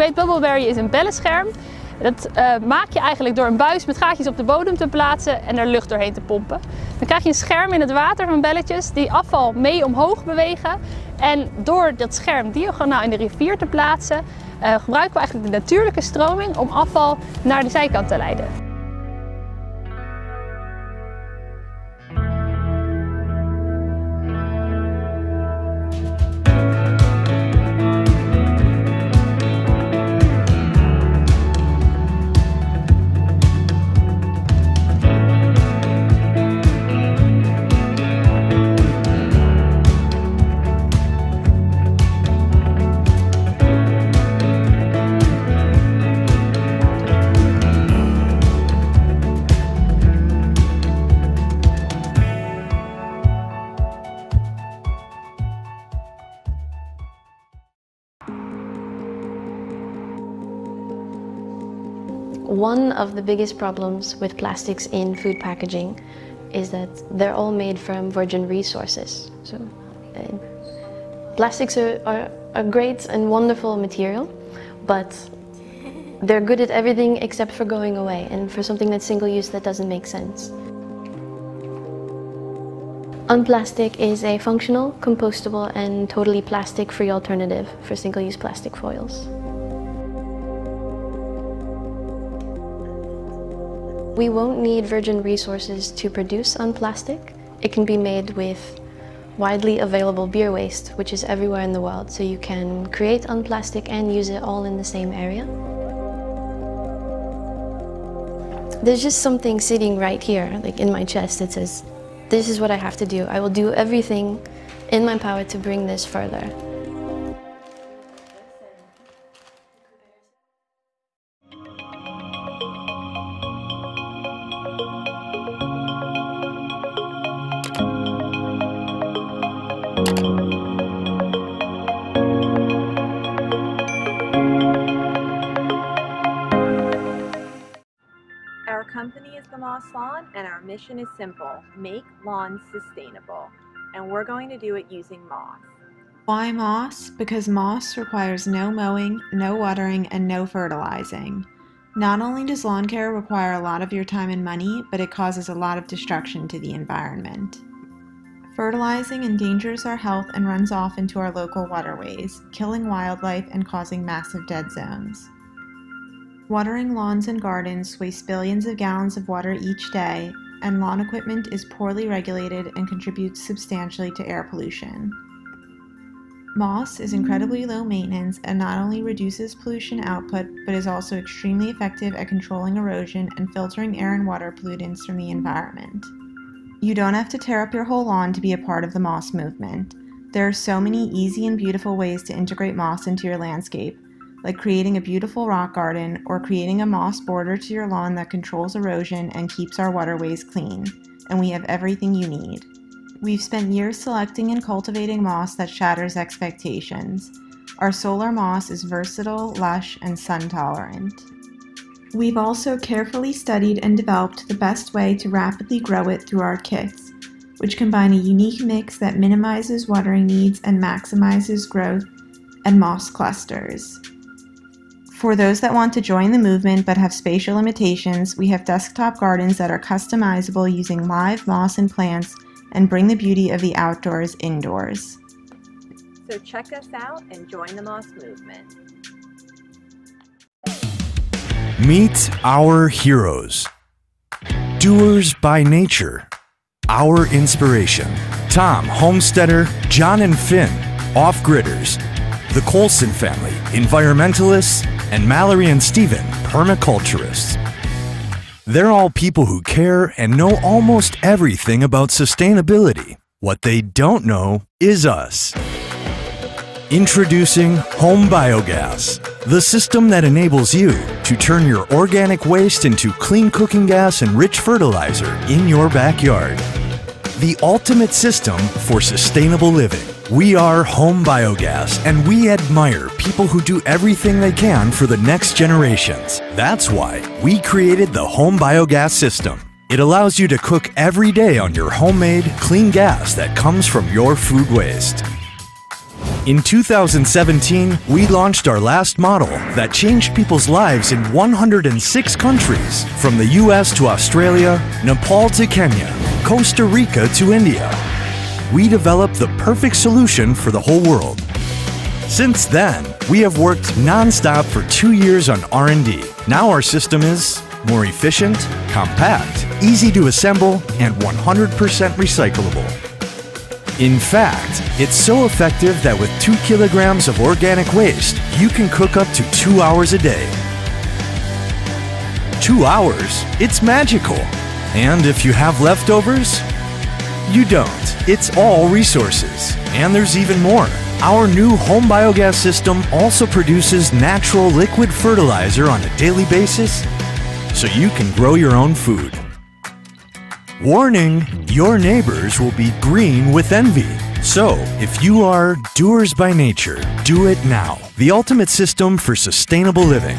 De Great Bubble Barrier is een bellenscherm. Dat uh, maak je eigenlijk door een buis met gaatjes op de bodem te plaatsen en er lucht doorheen te pompen. Dan krijg je een scherm in het water van belletjes die afval mee omhoog bewegen. En door dat scherm diagonaal in de rivier te plaatsen, uh, gebruiken we eigenlijk de natuurlijke stroming om afval naar de zijkant te leiden. One of the biggest problems with plastics in food packaging is that they're all made from virgin resources. So, uh, plastics are, are a great and wonderful material, but they're good at everything except for going away. And for something that's single use, that doesn't make sense. Unplastic is a functional, compostable, and totally plastic-free alternative for single-use plastic foils. We won't need virgin resources to produce Unplastic. It can be made with widely available beer waste, which is everywhere in the world, so you can create Unplastic and use it all in the same area. There's just something sitting right here, like in my chest, that says, this is what I have to do. I will do everything in my power to bring this further. Moss Lawn and our mission is simple, make lawns sustainable. And we're going to do it using moss. Why moss? Because moss requires no mowing, no watering, and no fertilizing. Not only does lawn care require a lot of your time and money, but it causes a lot of destruction to the environment. Fertilizing endangers our health and runs off into our local waterways, killing wildlife and causing massive dead zones. Watering lawns and gardens wastes billions of gallons of water each day, and lawn equipment is poorly regulated and contributes substantially to air pollution. Moss is incredibly low maintenance and not only reduces pollution output, but is also extremely effective at controlling erosion and filtering air and water pollutants from the environment. You don't have to tear up your whole lawn to be a part of the moss movement. There are so many easy and beautiful ways to integrate moss into your landscape, like creating a beautiful rock garden or creating a moss border to your lawn that controls erosion and keeps our waterways clean. And we have everything you need. We've spent years selecting and cultivating moss that shatters expectations. Our solar moss is versatile, lush, and sun tolerant. We've also carefully studied and developed the best way to rapidly grow it through our kits, which combine a unique mix that minimizes watering needs and maximizes growth and moss clusters. For those that want to join the movement but have spatial limitations, we have desktop gardens that are customizable using live moss and plants and bring the beauty of the outdoors indoors. So check us out and join the Moss movement. Meet our heroes. Doers by nature. Our inspiration. Tom, Homesteader, John and Finn, off-gridders. The Colson family, environmentalists, and Mallory and Steven, permaculturists. They're all people who care and know almost everything about sustainability. What they don't know is us. Introducing Home Biogas, the system that enables you to turn your organic waste into clean cooking gas and rich fertilizer in your backyard. The ultimate system for sustainable living. We are Home Biogas, and we admire people who do everything they can for the next generations. That's why we created the Home Biogas system. It allows you to cook every day on your homemade, clean gas that comes from your food waste. In 2017, we launched our last model that changed people's lives in 106 countries, from the US to Australia, Nepal to Kenya, Costa Rica to India. We developed the perfect solution for the whole world. Since then, we have worked non-stop for 2 years on R&D. Now our system is more efficient, compact, easy to assemble, and 100% recyclable. In fact, it's so effective that with 2 kilograms of organic waste, you can cook up to 2 hours a day. 2 hours? It's magical. And if you have leftovers, you don't. It's all resources. And there's even more. Our new home biogas system also produces natural liquid fertilizer on a daily basis so you can grow your own food. Warning, your neighbors will be green with envy. So, if you are doers by nature, do it now. The ultimate system for sustainable living.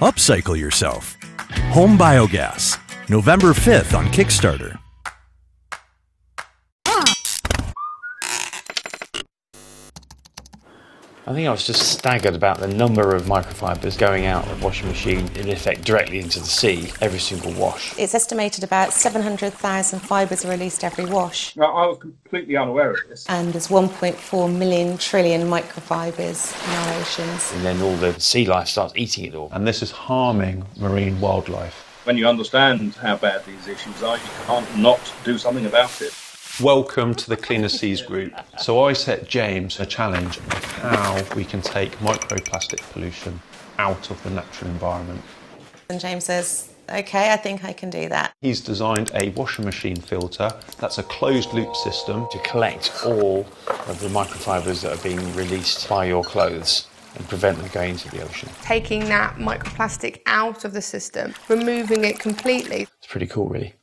Upcycle yourself. Home Biogas, November 5th on Kickstarter. I think I was just staggered about the number of microfibers going out of the washing machine, in effect, directly into the sea, every single wash. It's estimated about 700,000 fibres are released every wash, Now, I was completely unaware of this. and there's 1.4 million trillion microfibres in our oceans. And then all the sea life starts eating it all. and this is harming marine wildlife. When you understand how bad these issues are, you can't not do something about it. Welcome to the Cleaner Seas Group. So I set James a challenge of how we can take microplastic pollution out of the natural environment. And James says, OK, I think I can do that. He's designed a washing machine filter that's a closed loop system. To collect all of the microfibers that are being released by your clothes and prevent them going into the ocean. taking that microplastic out of the system, removing it completely. It's pretty cool, really.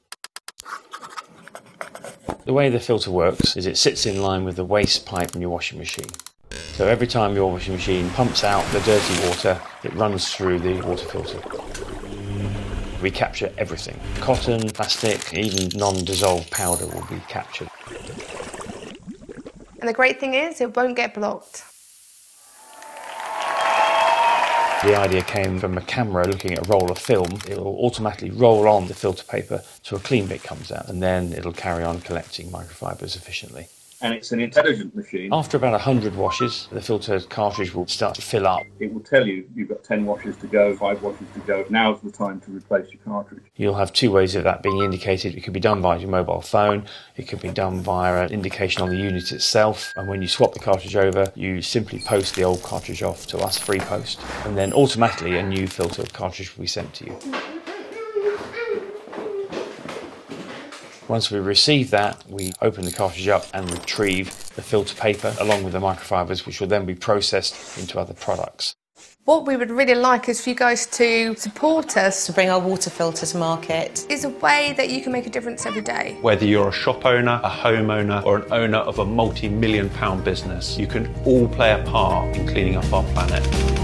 The way the filter works is it sits in line with the waste pipe in your washing machine. So every time your washing machine pumps out the dirty water, it runs through the water filter. We capture everything cotton, plastic, even non dissolved powder will be captured. And the great thing is, it won't get blocked. The idea came from a camera looking at a roll of film. It will automatically roll on the filter paper so a clean bit comes out, and then it'll carry on collecting microfibers efficiently. And it's an intelligent machine. After about 100 washes, the filter cartridge will start to fill up. It will tell you you've got 10 washes to go, 5 washes to go. Now's the time to replace your cartridge. You'll have two ways of that being indicated. It could be done via your mobile phone, it could be done via an indication on the unit itself. And when you swap the cartridge over, you simply post the old cartridge off to us, free post, and then automatically a new filter cartridge will be sent to you. Once we receive that, we open the cartridge up and retrieve the filter paper along with the microfibers, which will then be processed into other products. What we would really like is for you guys to support us. To bring our water filter to market. Is a way that you can make a difference every day. Whether you're a shop owner, a homeowner, or an owner of a multi million pound business, you can all play a part in cleaning up our planet.